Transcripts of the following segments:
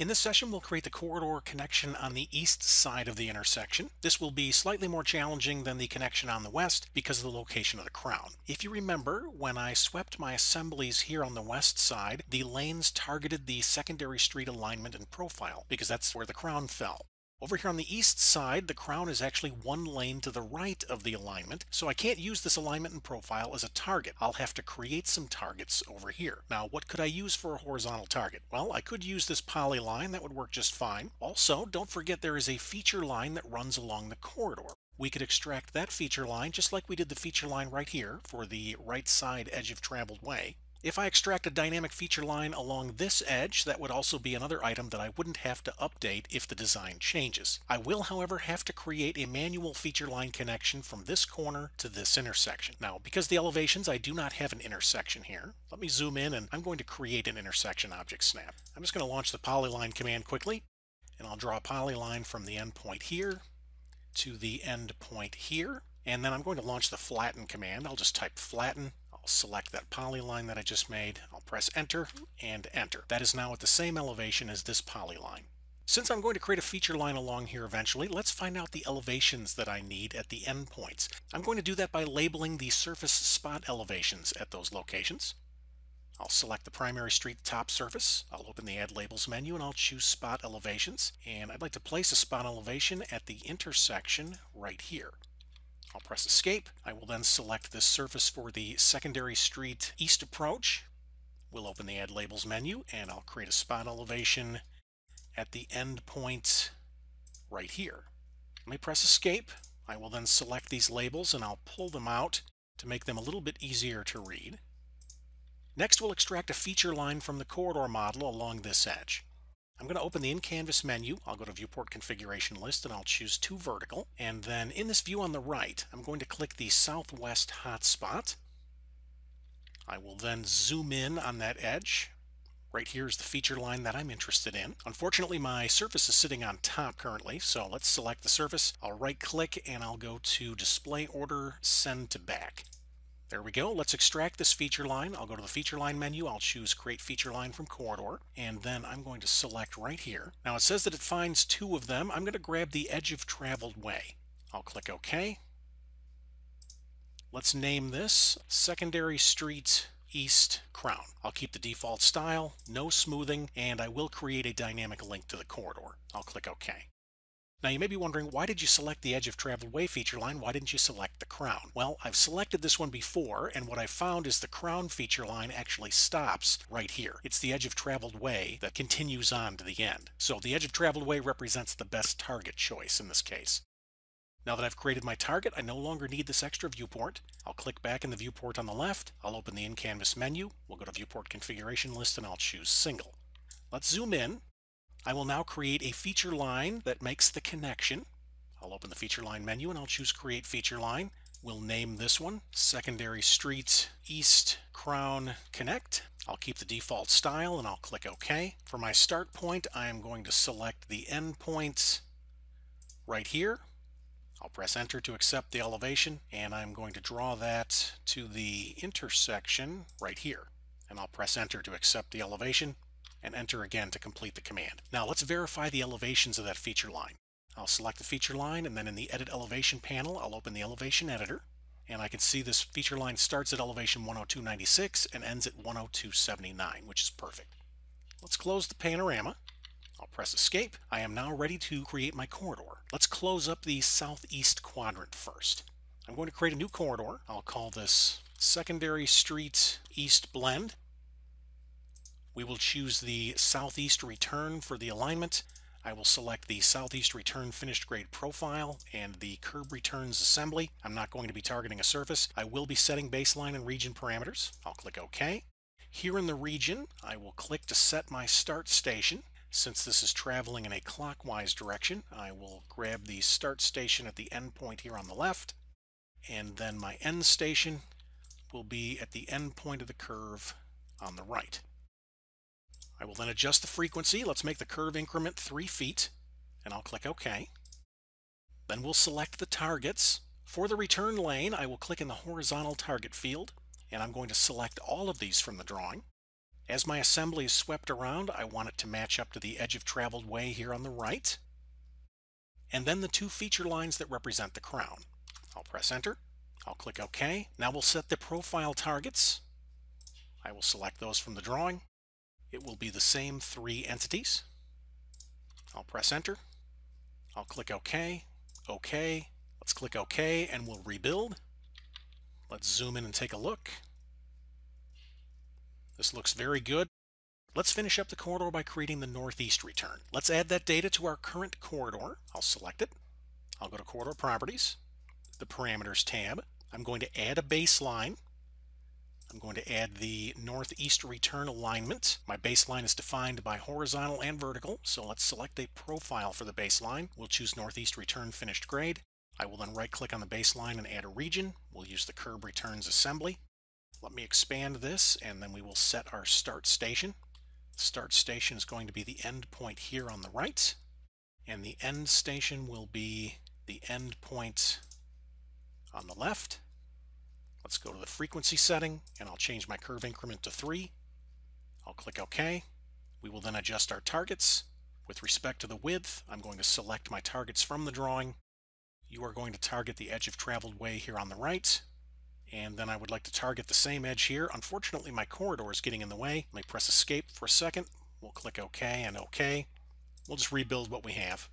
In this session, we'll create the corridor connection on the east side of the intersection. This will be slightly more challenging than the connection on the west because of the location of the crown. If you remember, when I swept my assemblies here on the west side, the lanes targeted the secondary street alignment and profile because that's where the crown fell. Over here on the east side, the crown is actually one lane to the right of the alignment, so I can't use this alignment and profile as a target. I'll have to create some targets over here. Now, what could I use for a horizontal target? Well, I could use this polyline. That would work just fine. Also, don't forget there is a feature line that runs along the corridor. We could extract that feature line just like we did the feature line right here for the right side edge of traveled way. If I extract a dynamic feature line along this edge, that would also be another item that I wouldn't have to update if the design changes. I will, however, have to create a manual feature line connection from this corner to this intersection. Now, because the elevations, I do not have an intersection here. Let me zoom in and I'm going to create an intersection object snap. I'm just going to launch the polyline command quickly, and I'll draw a polyline from the endpoint here to the end point here. And then I'm going to launch the flatten command. I'll just type flatten I'll select that polyline that I just made. I'll press enter and enter. That is now at the same elevation as this polyline. Since I'm going to create a feature line along here eventually, let's find out the elevations that I need at the endpoints. I'm going to do that by labeling the surface spot elevations at those locations. I'll select the primary street top surface. I'll open the Add Labels menu and I'll choose Spot Elevations. And I'd like to place a spot elevation at the intersection right here. I'll press escape. I will then select this surface for the secondary street east approach. We'll open the add labels menu and I'll create a spot elevation at the end point right here. Let me press escape. I will then select these labels and I'll pull them out to make them a little bit easier to read. Next we'll extract a feature line from the corridor model along this edge. I'm going to open the in-canvas menu. I'll go to viewport configuration list and I'll choose to vertical. And then in this view on the right, I'm going to click the southwest hotspot. I will then zoom in on that edge. Right here is the feature line that I'm interested in. Unfortunately, my surface is sitting on top currently, so let's select the surface. I'll right click and I'll go to display order, send to back. There we go. Let's extract this feature line. I'll go to the feature line menu. I'll choose create feature line from corridor. And then I'm going to select right here. Now it says that it finds two of them. I'm going to grab the edge of traveled way. I'll click OK. Let's name this secondary street east crown. I'll keep the default style, no smoothing, and I will create a dynamic link to the corridor. I'll click OK. Now you may be wondering, why did you select the edge of traveled way feature line? Why didn't you select the crown? Well, I've selected this one before, and what I found is the crown feature line actually stops right here. It's the edge of traveled way that continues on to the end. So the edge of traveled way represents the best target choice in this case. Now that I've created my target, I no longer need this extra viewport. I'll click back in the viewport on the left. I'll open the in-canvas menu. We'll go to viewport configuration list and I'll choose single. Let's zoom in I will now create a feature line that makes the connection. I'll open the feature line menu and I'll choose create feature line. We'll name this one secondary street east crown connect. I'll keep the default style and I'll click OK. For my start point, I am going to select the end point right here. I'll press enter to accept the elevation and I'm going to draw that to the intersection right here. And I'll press enter to accept the elevation and enter again to complete the command. Now let's verify the elevations of that feature line. I'll select the feature line and then in the edit elevation panel I'll open the elevation editor and I can see this feature line starts at elevation 102.96 and ends at 102.79 which is perfect. Let's close the panorama. I'll press escape. I am now ready to create my corridor. Let's close up the southeast quadrant first. I'm going to create a new corridor. I'll call this secondary street east blend we will choose the Southeast Return for the alignment. I will select the Southeast Return Finished Grade Profile and the Curb Returns Assembly. I'm not going to be targeting a surface. I will be setting baseline and region parameters. I'll click OK. Here in the region, I will click to set my start station. Since this is traveling in a clockwise direction, I will grab the start station at the end point here on the left, and then my end station will be at the end point of the curve on the right. I will then adjust the frequency. Let's make the curve increment 3 feet, and I'll click OK. Then we'll select the targets. For the return lane, I will click in the horizontal target field, and I'm going to select all of these from the drawing. As my assembly is swept around, I want it to match up to the edge of traveled way here on the right. And then the two feature lines that represent the crown. I'll press enter. I'll click OK. Now we'll set the profile targets. I will select those from the drawing. It will be the same three entities. I'll press enter. I'll click OK. OK. Let's click OK and we'll rebuild. Let's zoom in and take a look. This looks very good. Let's finish up the corridor by creating the northeast return. Let's add that data to our current corridor. I'll select it. I'll go to Corridor Properties, the Parameters tab. I'm going to add a baseline. I'm going to add the northeast return alignment. My baseline is defined by horizontal and vertical, so let's select a profile for the baseline. We'll choose northeast return finished grade. I will then right click on the baseline and add a region. We'll use the curb returns assembly. Let me expand this and then we will set our start station. The start station is going to be the end point here on the right and the end station will be the end point on the left. Let's go to the frequency setting and I'll change my curve increment to 3. I'll click OK. We will then adjust our targets. With respect to the width, I'm going to select my targets from the drawing. You are going to target the edge of traveled way here on the right and then I would like to target the same edge here. Unfortunately, my corridor is getting in the way. Let me press escape for a second. We'll click OK and OK. We'll just rebuild what we have.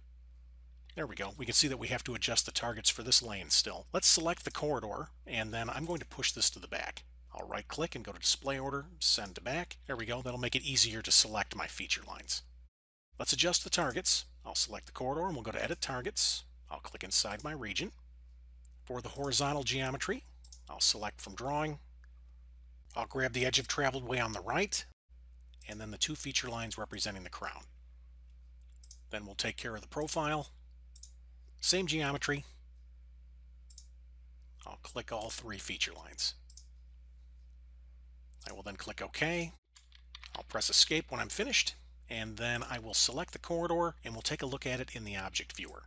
There we go. We can see that we have to adjust the targets for this lane still. Let's select the corridor, and then I'm going to push this to the back. I'll right click and go to display order, send to back. There we go. That'll make it easier to select my feature lines. Let's adjust the targets. I'll select the corridor and we'll go to edit targets. I'll click inside my region. For the horizontal geometry, I'll select from drawing. I'll grab the edge of traveled way on the right, and then the two feature lines representing the crown. Then we'll take care of the profile. Same geometry. I'll click all three feature lines. I will then click OK. I'll press escape when I'm finished, and then I will select the corridor and we'll take a look at it in the object viewer.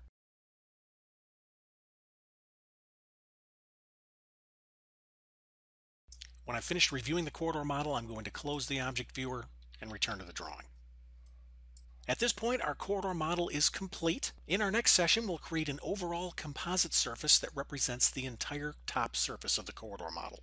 When I've finished reviewing the corridor model, I'm going to close the object viewer and return to the drawing. At this point, our corridor model is complete. In our next session, we'll create an overall composite surface that represents the entire top surface of the corridor model.